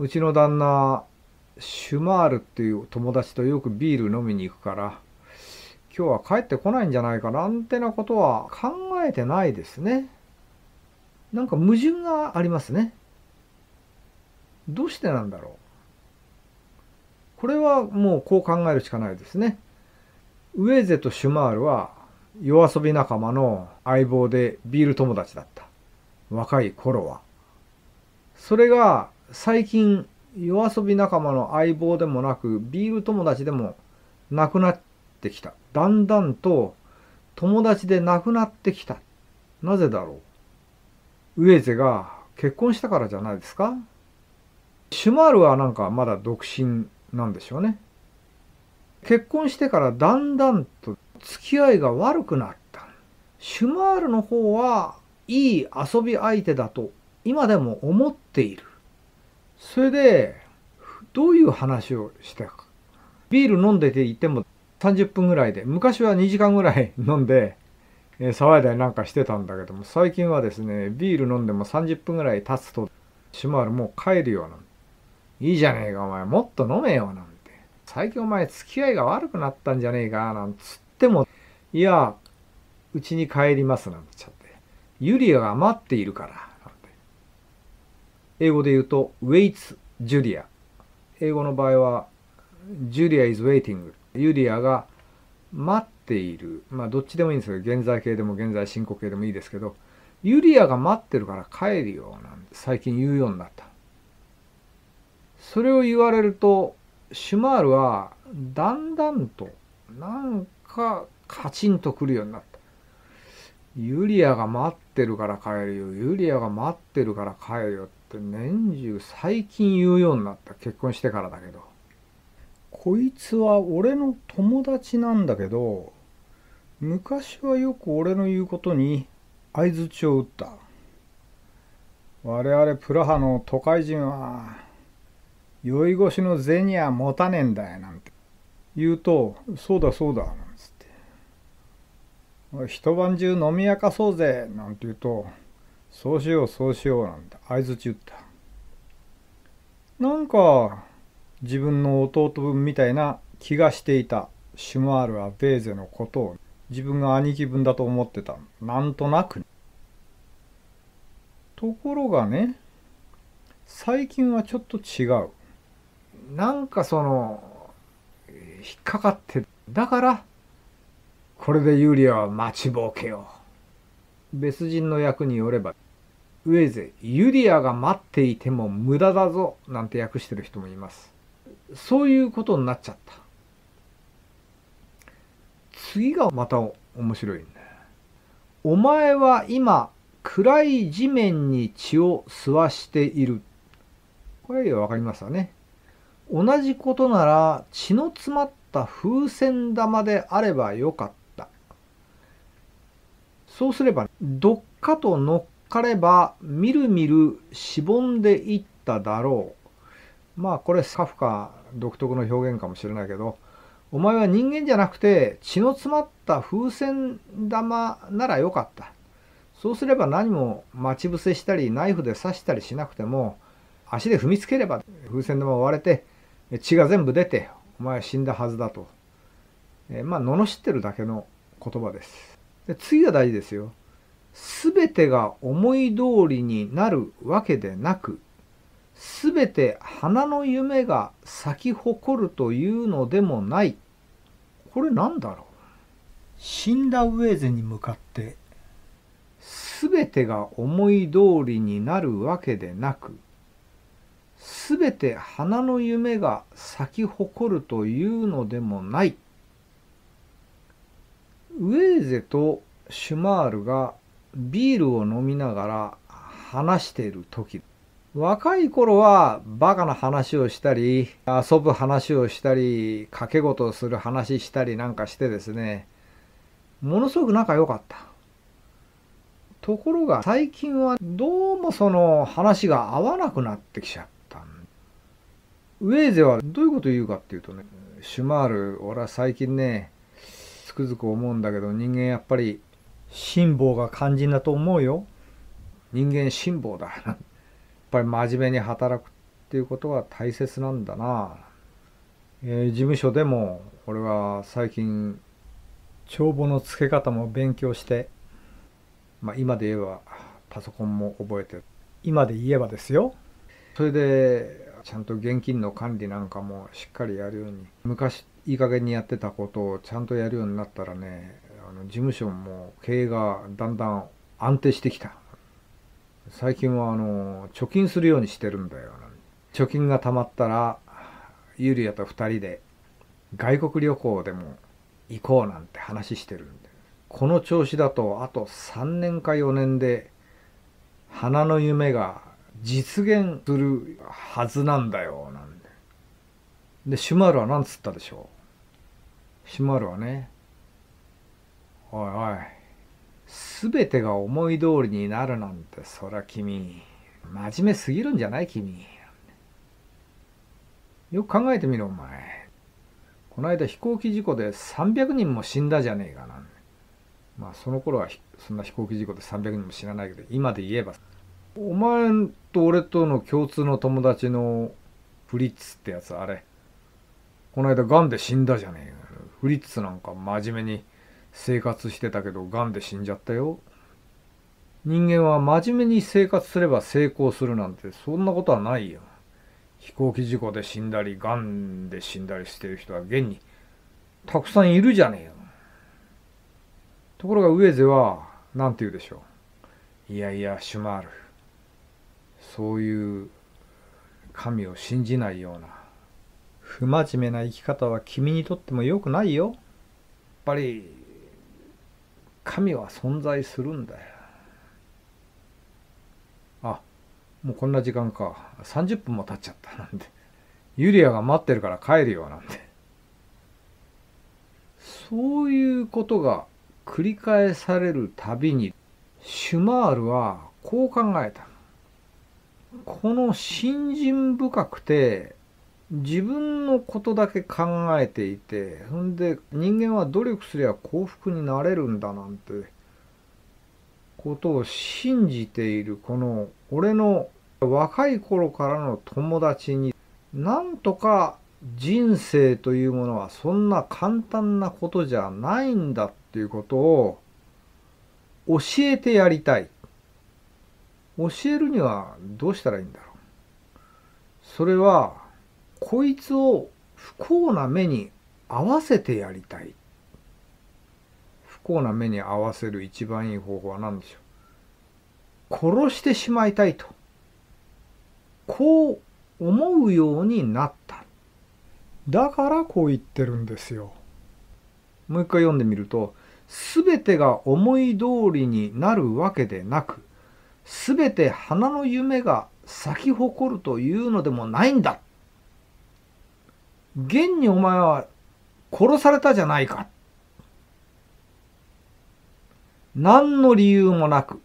うちの旦那シュマールっていう友達とよくビール飲みに行くから今日は帰ってこないんじゃないかなんてなことは考えてないですね。なんか矛盾がありますね。どうしてなんだろう。これはもうこう考えるしかないですね。ウェーゼとシュマールは夜遊び仲間の相棒でビール友達だった。若い頃は。それが最近夜遊び仲間の相棒でもなくビール友達でもなくなってきた。だんだんと友達でなくなってきた。なぜだろう。ウェゼが結婚したからじゃないですか。シュマールはなんかまだ独身なんでしょうね。結婚してからだんだんと付き合いが悪くなった。シュマールの方はいい遊び相手だと今でも思っている。それでどういう話をしたか。ビール飲んでていても30分ぐらいで昔は2時間ぐらい 飲んで、えー、騒いだりなんかしてたんだけども最近はですねビール飲んでも30分ぐらい経つとシュマールもう帰るよなんいいじゃねえかお前もっと飲めよなんて。最近お前付き合いが悪くなったんじゃねえかなんつってもいやうちに帰りますなんて言っちゃって。ユリアが待っているから。英語で言うと waits ジュリア英語の場合はジュリア is waiting ユリアが待っている。まあどっちでもいいんですけど現在形でも現在進行形でもいいですけどユリアが待ってるから帰るよなんて最近言うようになった。それを言われるとシュマールはだんだんとなんかカチンとくるようになった。ユリアが待ってるから帰るよ。ユリアが待ってるから帰るよ。って年中最近言うようになった。結婚してからだけど。こいつは俺の友達なんだけど、昔はよく俺の言うことに相づちを打った。我々プラハの都会人は酔い越しの銭は持たねえんだよなんて言うと「そうだそうだ」なんつって「一晩中飲み明かそうぜ」なんて言うと「そうしようそうしよう」なんて相づち打った。なんか自分の弟分みたいな気がしていたシュマールはベーゼのことを自分が兄貴分だと思ってた。なんとなくところがね最近はちょっと違う。なんかその引っかかってだからこれでユリアは待ちぼうけよ。う別人の役によればウェゼユリアが待っていても無駄だぞなんて訳してる人もいます。そういうことになっちゃった。次がまた面白いんだお前は今暗い地面に血を吸わしている。これわかりますわね。同じことなら血の詰まった風船玉であればよかった。そうすればどっかと乗っかればみるみるしぼんでいっただろう。まあこれカフカ独特の表現かもしれないけどお前は人間じゃなくて血の詰まった風船玉ならよかった。そうすれば何も待ち伏せしたりナイフで刺したりしなくても足で踏みつければ風船玉割れて血が全部出てお前は死んだはずだと、えー、まあ罵ってるだけの言葉ですで次が大事ですよ全てが思い通りになるわけでなく全て花の夢が咲き誇るというのでもないこれなんだろう？死んだウェーゼに向かって全てが思い通りになるわけでなくすべて花の夢が咲き誇るというのでもない。ウェーゼとシュマールがビールを飲みながら話している時。若い頃はバカな話をしたり遊ぶ話をしたり掛け事をする話したりなんかしてですねものすごく仲良かった。ところが最近はどうもその話が合わなくなってきちゃうウェーゼはどういうこと言うかっていうとねシュマール俺は最近ねつくづく思うんだけど人間やっぱり辛抱が肝心だと思うよ。人間辛抱だ。やっぱり真面目に働くっていうことが大切なんだな、えー、事務所でも俺は最近帳簿の付け方も勉強してまあ今で言えばパソコンも覚えてる。今で言えばですよ。それでちゃんと現金の管理なんかもしっかりやるように。昔いい加減にやってたことをちゃんとやるようになったらねあの事務所も経営がだんだん安定してきた。最近はあの貯金するようにしてるんだよ。貯金が貯まったらユリアと2人で外国旅行でも行こうなんて話してるんでこの調子だとあと3年か4年で花の夢が実現するはずなんだよ。なんででシュマールは何つったでしょう？シュマールはねおいおい。全てが思い通りになるなんてそら君真面目すぎるんじゃない君。よく考えてみろお前。この間飛行機事故で300人も死んだじゃねえかなまあその頃はそんな飛行機事故で300人も死なないけど今で言えば。お前と俺との共通の友達のフリッツってやつあれ。この間ガンで死んだじゃねえか。フリッツなんか真面目に生活してたけどガンで死んじゃったよ。人間は真面目に生活すれば成功するなんてそんなことはないよ。飛行機事故で死んだりガンで死んだりしてる人は現にたくさんいるじゃねえよ。ところがウエゼは何て言うでしょう。いやいやシュマール。そういう神を信じないような不真面目な生き方は君にとっても良くないよ。やっぱり神は存在するんだよ。あもうこんな時間か。30分も経っちゃった。なんて。ユリアが待ってるから帰るよ。なんて。そういうことが繰り返されるたびにシュマールはこう考えた。この信心深くて自分のことだけ考えていてほんで人間は努力すりゃ幸福になれるんだなんてことを信じているこの俺の若い頃からの友達になんとか人生というものはそんな簡単なことじゃないんだっていうことを教えてやりたい。教えるにはどうしたらいいんだろう。それは、こいつを不幸な目に合わせてやりたい。不幸な目に合わせる一番いい方法は何でしょう？殺してしまいたいと。こう思うようになった。だからこう言ってるんですよ。もう一回読んでみると、すべてが思い通りになるわけでなく、すべて花の夢が咲き誇るというのでもないんだ。現にお前は殺されたじゃないか。何の理由もなく、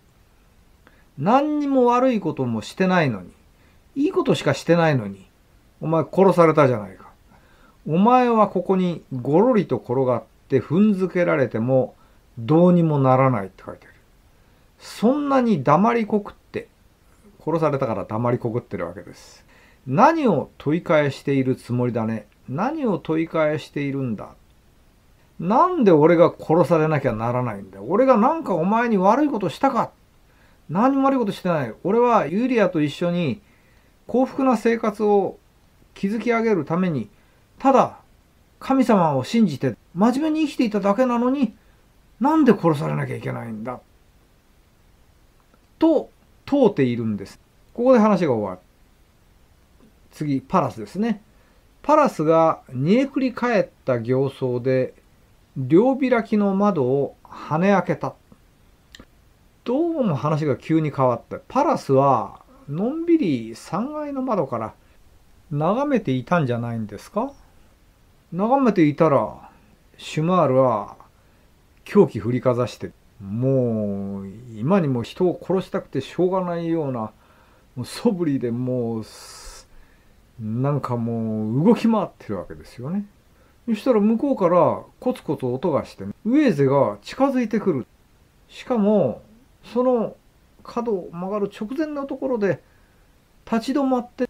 何にも悪いこともしてないのに、いいことしかしてないのに、お前殺されたじゃないか。お前はここにごろりと転がって踏んづけられてもどうにもならないって書いてある。そんなに黙りこくって、殺されたから黙りこくってるわけです。何を問い返しているつもりだね？何を問い返しているんだ？なんで俺が殺されなきゃならないんだ？俺がなんかお前に悪いことしたか？何も悪いことしてない。俺はユリアと一緒に幸福な生活を築き上げるために、ただ神様を信じて真面目に生きていただけなのに、なんで殺されなきゃいけないんだ？と問うているんです。ここで話が終わる。次、パラスですね。パラスが煮えくり返った形相で、両開きの窓を跳ね開けた。どうも話が急に変わった。パラスは、のんびり3階の窓から眺めていたんじゃないんですか？眺めていたら、シュマールは狂気振りかざしてもう今にも人を殺したくてしょうがないようなもう素振りでもうなんかもう動き回ってるわけですよね。そしたら向こうからコツコツ音がして、ウェーゼが近づいてくる。しかもその角を曲がる直前のところで立ち止まって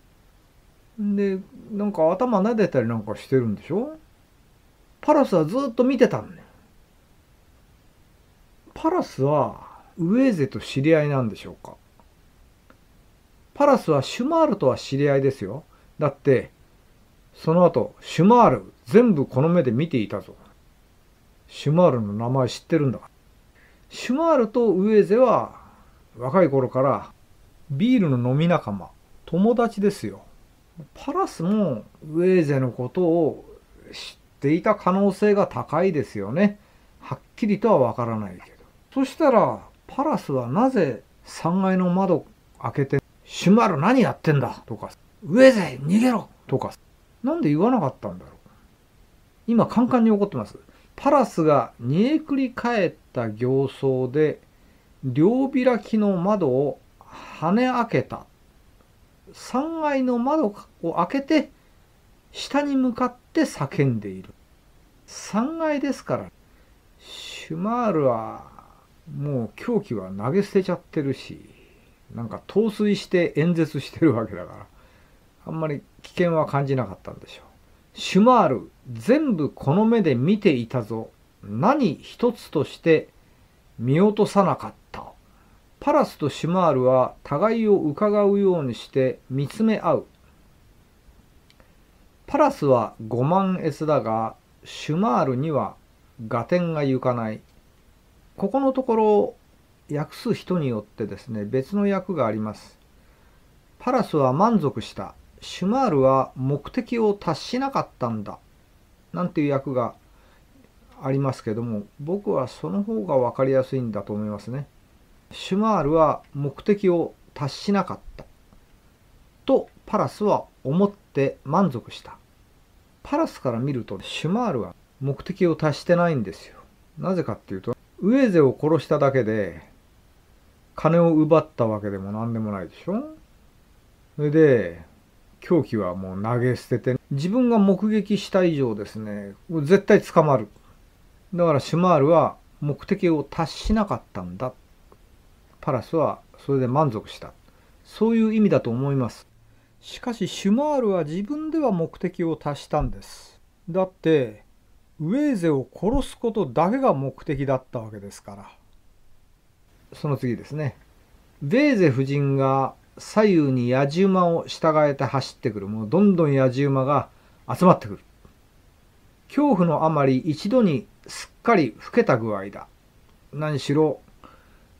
でなんか頭撫でたりなんかしてるんでしょ？パラスはずっと見てたんだよパラスはウェーゼと知り合いなんでしょうか？パラスはシュマールとは知り合いですよだってその後シュマール全部この目で見ていたぞ。シュマールの名前知ってるんだ。からシュマールとウェゼは若い頃からビールの飲み仲間友達ですよ。パラスもウェーゼのことを知っていた可能性が高いですよね。はっきりとはわからないけど。そしたらパラスはなぜ3階の窓開けて「シュマール何やってんだ」とか「ウェーゼ逃げろ」とか。なんで言わなかったんだろう。今カンカンに怒ってます。パラスが煮えくり返った形相で両開きの窓を跳ね開けた。3階の窓を開けて下に向かって叫んでいる。3階ですからシュマールはもう狂気は投げ捨てちゃってるしなんか陶酔して演説してるわけだから。あんまり危険は感じなかったんでしょう。シュマール全部この目で見ていたぞ。何一つとして見落とさなかった。パラスとシュマールは互いを伺うようにして見つめ合う。パラスは5万エスだがシュマールには合点が行かない。ここのところ訳す人によってですね別の訳があります。パラスは満足した。シュマールは目的を達しなかったんだなんていう訳がありますけども僕はその方が分かりやすいんだと思いますね。シュマールは目的を達しなかったとパラスは思って満足した。パラスから見るとシュマールは目的を達してないんですよ。なぜかっていうとウェゼを殺しただけで金を奪ったわけでも何でもないでしょそれで凶器はもう投げ捨てて自分が目撃した以上ですね絶対捕まる。だからシュマールは目的を達しなかったんだ。パラスはそれで満足した。そういう意味だと思います。しかしシュマールは自分では目的を達したんです。だってウェーゼを殺すことだけが目的だったわけですから。その次ですね。ベーゼ夫人が左右に野じ馬を従えて走ってくる。もうどんどん野じ馬が集まってくる。恐怖のあまり一度にすっかり老けた具合だ。何しろ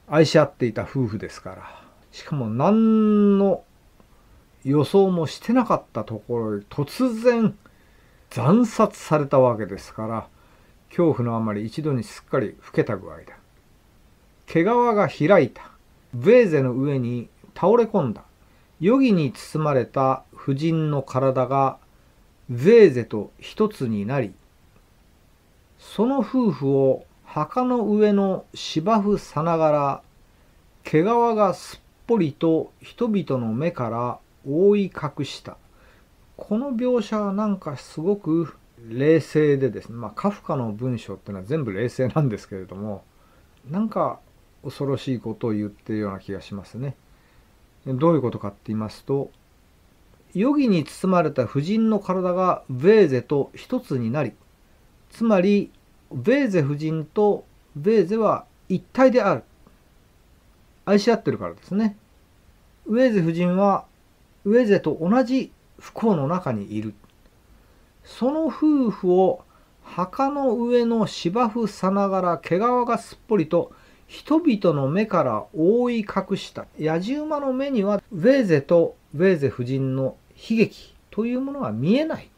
愛し合っていた夫婦ですから。しかも何の予想もしてなかったところに突然惨殺されたわけですから、恐怖のあまり一度にすっかり老けた具合だ。毛皮が開いた。ベーゼの上に倒れ込んだ。余儀に包まれた婦人の体がゼーゼと一つになり、その夫婦を墓の上の芝生さながら、毛皮がすっぽりと人々の目から覆い隠した。この描写はなんかすごく冷静でですね、まあカフカの文章っていうのは全部冷静なんですけれども、なんか恐ろしいことを言ってるような気がしますね。どういうことかって言いますと、余儀に包まれた婦人の体がベーゼと一つになり、つまり、ベーゼ夫人とベーゼは一体である。愛し合ってるからですね。ウェーゼ夫人はウェーゼと同じ不幸の中にいる。その夫婦を墓の上の芝生さながら毛皮がすっぽりと人々の目から覆い隠した野じ馬の目にはウェーゼとウェーゼ夫人の悲劇というものは見えない。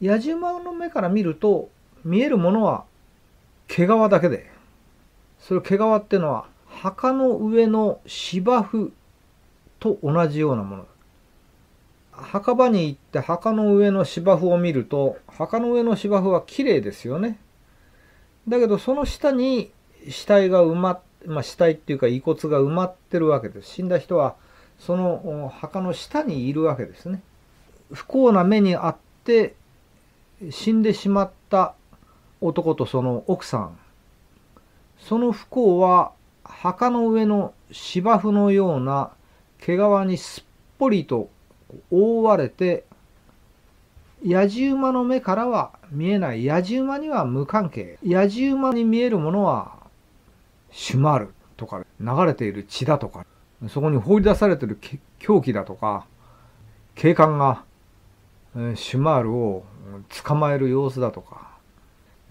野じ馬の目から見ると見えるものは毛皮だけで、それ毛皮ってのは墓の上の芝生と同じようなもの墓場に行って墓の上の芝生を見ると墓の上の芝生は綺麗ですよね。だけどその下に死体が埋まっ、まあ、死体っていうか遺骨が埋まってるわけです。死んだ人はその墓の下にいるわけですね。不幸な目にあって死んでしまった男とその奥さん。その不幸は墓の上の芝生のような毛皮にすっぽりと覆われて野じ馬の目からは見えない野じ馬には無関係野じ馬に見えるものはシュマルとか流れている血だとかそこに放り出されてる凶器だとか警官がシュマールを捕まえる様子だとか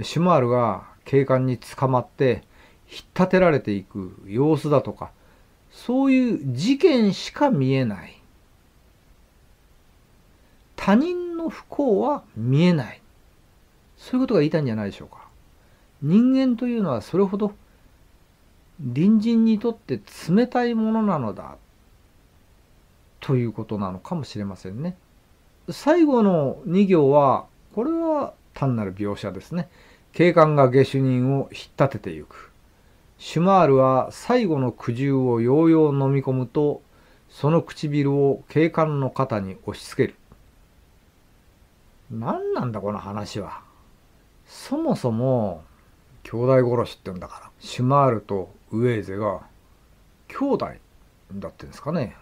シュマールが警官に捕まって引っ立てられていく様子だとかそういう事件しか見えない。他人の不幸は見えない。そういうことが言いたいんじゃないでしょうか。人間というのはそれほど隣人にとって冷たいものなのだということなのかもしれませんね。最後の2行はこれは単なる描写ですね。警官が下手人を引っ立ててゆく。シュマールは最後の苦渋をようよう飲み込むとその唇を警官の肩に押し付ける。何なんだこの話は。そもそも兄弟殺しって言うんだからシュマールとウェーゼが兄弟だってんですかね。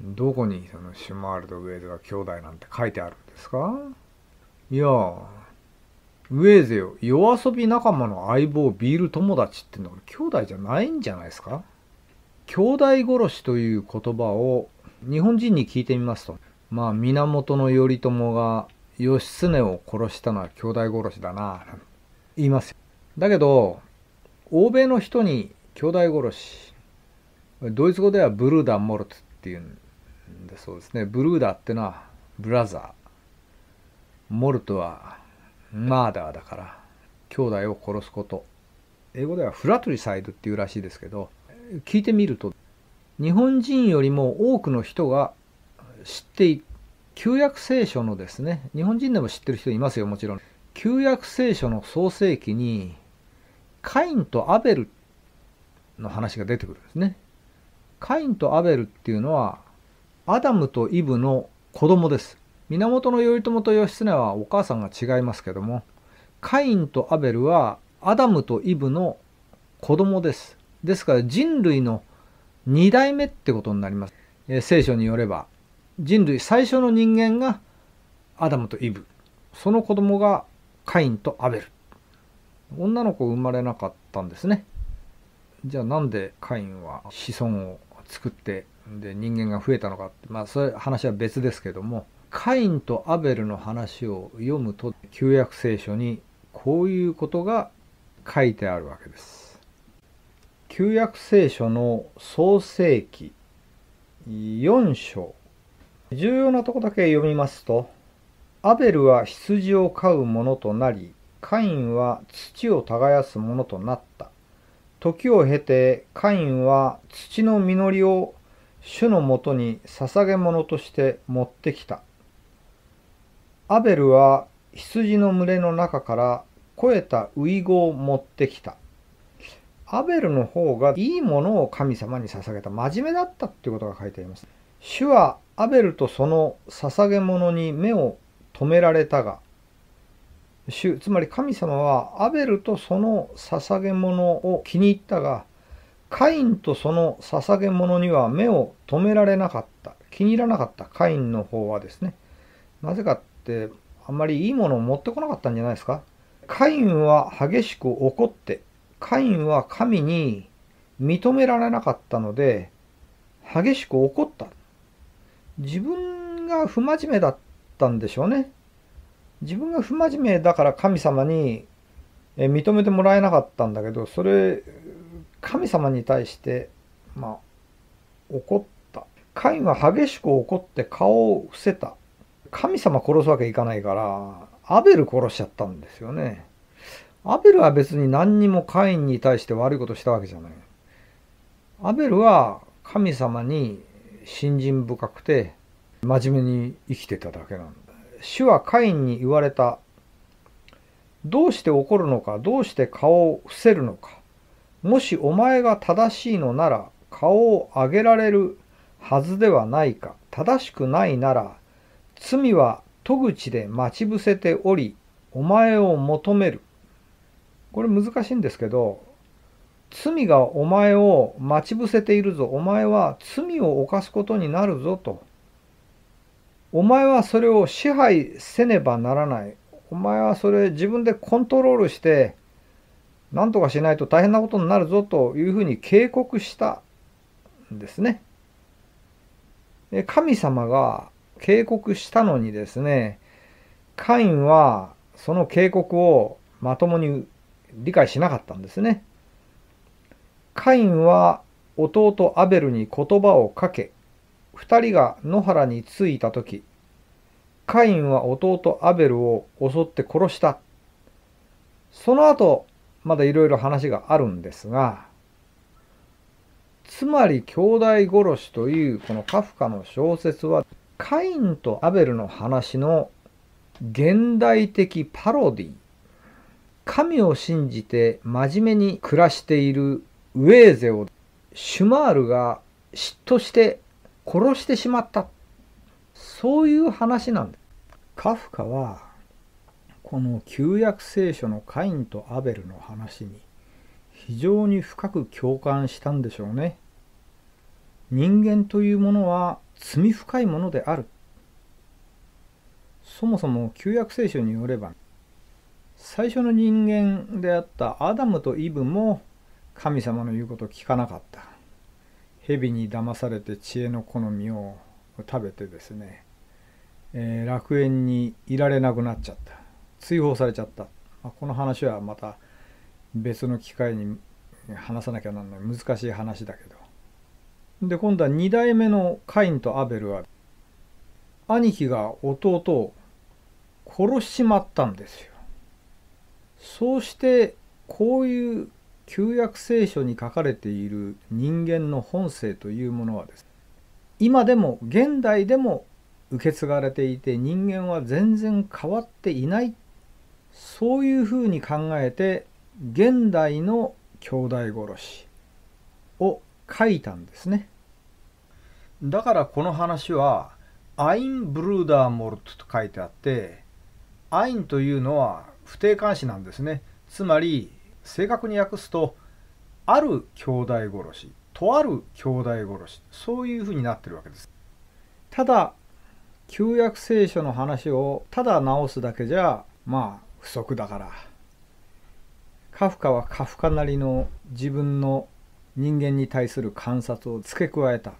どこにそのシュマールとウェーゼが兄弟なんて書いてあるんですか。いやウェーゼよ夜遊び仲間の相棒ビール友達ってのは兄弟じゃないんじゃないですか。兄弟殺しという言葉を日本人に聞いてみますとまあ源頼朝が義経を殺したのは兄弟殺しだな言いますだけど欧米の人に兄弟殺しドイツ語ではブルーダー・モルトっていうんでそうですね。ブルーダーってのはブラザーモルトはマーダーだから兄弟を殺すこと。英語ではフラトリサイドっていうらしいですけど聞いてみると日本人よりも多くの人が知ってい旧約聖書のですね日本人でも知ってる人いますよもちろん。旧約聖書の創世記にカインとアベルの話が出てくるんですね。カインとアベルっていうのはアダムとイブの子供です。源頼朝と義経はお母さんが違いますけどもカインとアベルはアダムとイブの子供です。ですから人類の2代目ってことになります。え聖書によれば人類最初の人間がアダムとイブその子供がカインとアベル女の子生まれなかったんですねじゃあなんでカインは子孫を作ってで人間が増えたのかってまあそういう話は別ですけどもカインとアベルの話を読むと旧約聖書にこういうことが書いてあるわけです。旧約聖書の創世記4章重要なとこだけ読みますとアベルは羊を飼うものとなりカインは土を耕すものとなった。時を経てカインは土の実りを主のもとに捧げ物として持ってきた。アベルは羊の群れの中から肥えたウイゴを持ってきた。アベルの方がいいものを神様に捧げた。真面目だったっていうことが書いてあります。主はアベルとその捧げ物に目を止められたが、主つまり神様はアベルとその捧げ物を気に入ったがカインとその捧げ物には目を止められなかった。気に入らなかった。カインの方はですね。なぜかってあんまりいいものを持ってこなかったんじゃないですか。カインは激しく怒ってカインは神に認められなかったので激しく怒った。自分が不真面目だったんでしょうね。自分が不真面目だから神様に認めてもらえなかったんだけどそれ神様に対してまあ怒った。カインは激しく怒って顔を伏せた。神様殺すわけいかないからアベル殺しちゃったんですよね。アベルは別に何にもカインに対して悪いことしたわけじゃない。アベルは神様に信心深くて真面目に生きてただけなんだ。主はカインに言われた。どうして怒るのか、どうして顔を伏せるのか。もしお前が正しいのなら顔を上げられるはずではないか。正しくないなら罪は戸口で待ち伏せており、お前を求める。これ難しいんですけど、罪がお前を待ち伏せているぞ。お前は罪を犯すことになるぞとお前はそれを支配せねばならないお前はそれ自分でコントロールして何とかしないと大変なことになるぞというふうに警告したんですね。神様が警告したのにですねカインはその警告をまともに理解しなかったんですね。カインは弟アベルに言葉をかけ二人が野原に着いた時カインは弟アベルを襲って殺した。その後まだいろいろ話があるんですがつまり兄弟殺しというこのカフカの小説はカインとアベルの話の現代的パロディ神を信じて真面目に暮らしているウェーゼをシュマールが嫉妬して殺してしまったそういう話なんです。カフカはこの旧約聖書のカインとアベルの話に非常に深く共感したんでしょうね。人間というものは罪深いものである。そもそも旧約聖書によれば最初の人間であったアダムとイブも神様の言うことを聞かなかった。蛇に騙されて知恵の好みを食べてですね、えー、楽園にいられなくなっちゃった。追放されちゃった。まあ、この話はまた別の機会に話さなきゃなんない難しい話だけど。で、今度は2代目のカインとアベルは、兄貴が弟を殺しちまったんですよ。そうして、こういう旧約聖書に書かれている人間の本性というものはですね今でも現代でも受け継がれていて人間は全然変わっていないそういうふうに考えて現代の兄弟殺しを書いたんですね。だからこの話はアイン・ブルーダーモルトと書いてあってアインというのは不定冠詞なんですね。つまり正確に訳すとある兄弟殺しとある兄弟殺しそういうふうになってるわけです。ただ旧約聖書の話をただ直すだけじゃまあ不足だから。カフカはカフカなりの自分の人間に対する観察を付け加えた。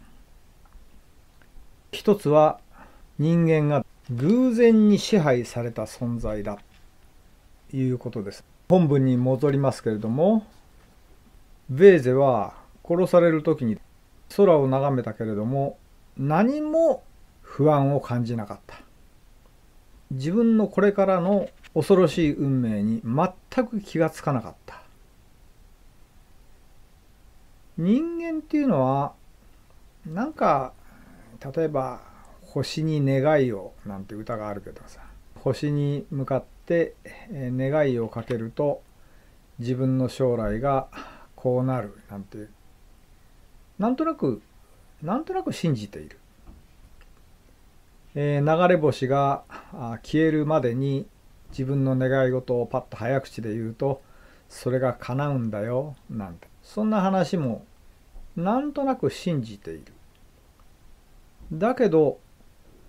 一つは人間が偶然に支配された存在だ。ということです。本文に戻りますけれどもベーゼは殺される時に空を眺めたけれども何も不安を感じなかった。自分のこれからの恐ろしい運命に全く気がつかなかった。人間っていうのはなんか例えば「星に願いを」なんて歌があるけどさ星に向かって願いをかけると自分の将来がこうなるなんてなんとなくなんとなく信じている、えー、流れ星が消えるまでに自分の願い事をパッと早口で言うとそれが叶うんだよなんて。そんな話もなんとなく信じている。だけど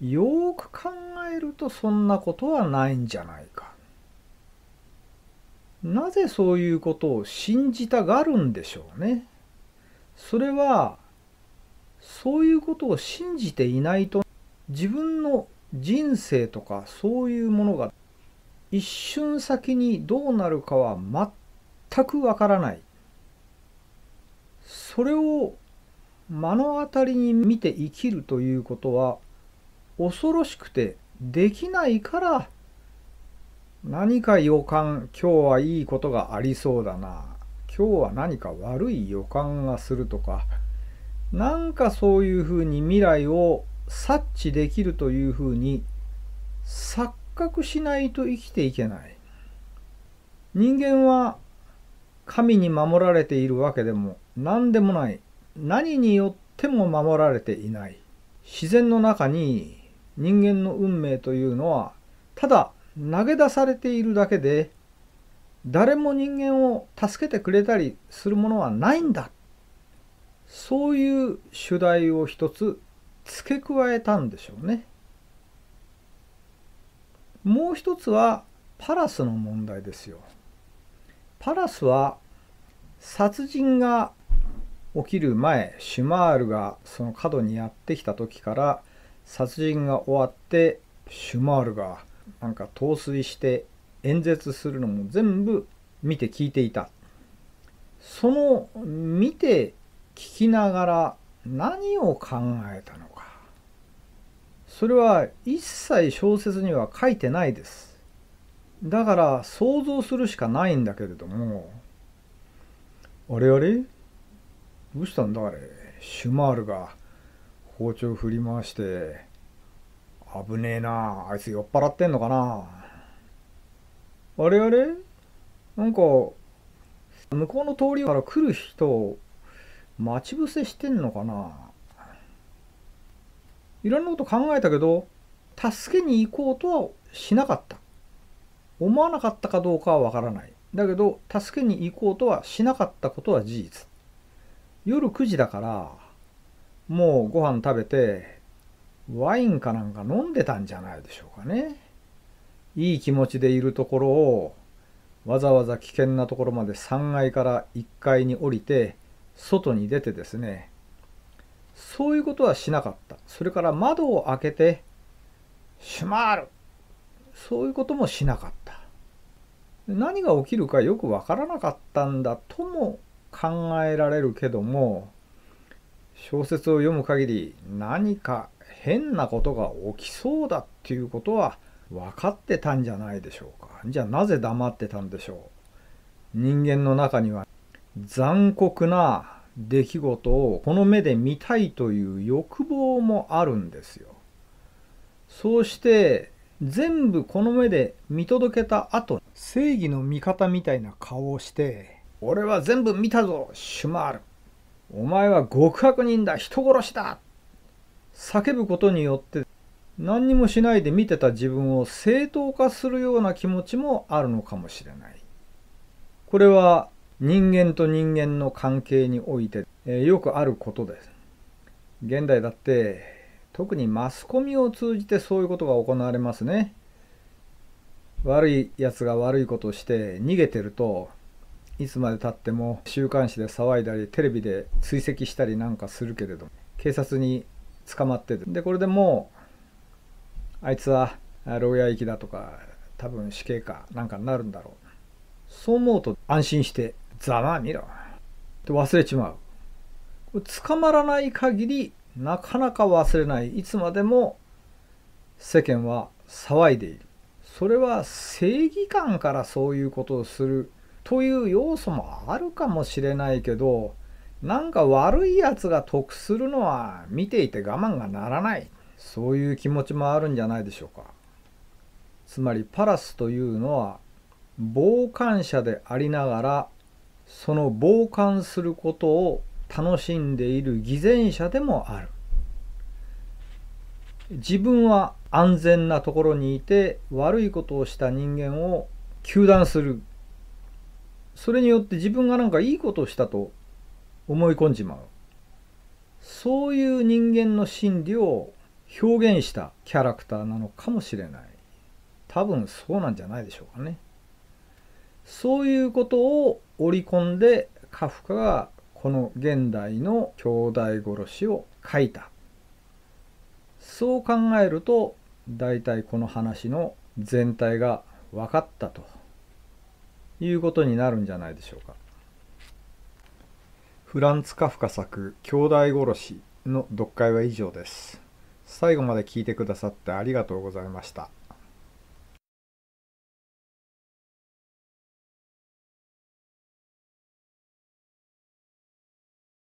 よく考えるとそんなことはないんじゃないか。なぜそういうことを信じたがるんでしょうね。それはそういうことを信じていないと自分の人生とかそういうものが一瞬先にどうなるかは全くわからない。それを目の当たりに見て生きるということは恐ろしくてできないから何か予感今日はいいことがありそうだな今日は何か悪い予感がするとかなんかそういうふうに未来を察知できるというふうに錯覚しないと生きていけない。人間は神に守られているわけでも何でもない。何によっても守られていない。自然の中に人間の運命というのはただ投げ出されているだけで誰も人間を助けてくれたりするものはないんだ。そういう主題を一つ付け加えたんでしょうね。もう一つはパラスの問題ですよ。パラスは殺人が起きる前シュマールがその角にやってきた時から殺人が終わってシュマールがなんか陶酔して演説するのも全部見て聞いていた。その見て聞きながら何を考えたのか。それは一切小説には書いてないです。だから想像するしかないんだけれどもあれあれ？どうしたんだあれ？シュマールが包丁振り回して危ねえなあいつ酔っ払ってんのかな。あれあれ？なんか向こうの通りから来る人待ち伏せしてんのかな。いろんなこと考えたけど助けに行こうとはしなかった。思わなかったかどうかはわからない。だけど助けに行こうとはしなかったことは事実。夜9時だからもうご飯食べてワインかなんか飲んでたんじゃないでしょうかね。いい気持ちでいるところをわざわざ危険なところまで3階から1階に降りて外に出てですねそういうことはしなかった。それから窓を開けて閉まるそういうこともしなかった。何が起きるかよくわからなかったんだとも考えられるけども小説を読む限り何か変なことが起きそうだっていうことは分かってたんじゃないでしょうか。じゃあなぜ黙ってたんでしょう。人間の中には残酷な出来事をこの目で見たいという欲望もあるんですよ。そうして全部この目で見届けた後正義の味方みたいな顔をして「俺は全部見たぞシュマール。お前は極悪人だ人殺しだ!」叫ぶことによって何にもしないで見てた自分を正当化するような気持ちもあるのかもしれない。これは人間と人間の関係において、え、よくあることです。現代だって特にマスコミを通じてそういうことが行われますね。悪いやつが悪いことをして逃げてるといつまでたっても週刊誌で騒いだりテレビで追跡したりなんかするけれど警察に捕まってるでこれでもうあいつは牢屋行きだとか多分死刑かなんかになるんだろう。そう思うと安心してざまあ見ろ。って忘れちまう。捕まらない限りなかなか忘れない。いつまでも世間は騒いでいる。それは正義感からそういうことをするという要素もあるかもしれないけどなんか悪いやつが得するのは見ていて我慢がならない。そういう気持ちもあるんじゃないでしょうか。つまりパラスというのは傍観者でありながらその傍観することを楽しんでいる偽善者でもある。自分は安全なところにいて悪いことをした人間を糾弾する。それによって自分が何かいいことをしたと思い込んじまう。そういう人間の心理を表現したキャラクターなのかもしれない。多分そうなんじゃないでしょうかね。そういうことを織り込んでカフカがこの現代の兄弟殺しを書いた。そう考えると大体この話の全体が分かったと。いうことになるんじゃないでしょうか。フランツ・カフカ作「兄弟殺し」の読解は以上です。最後まで聞いてくださってありがとうございました。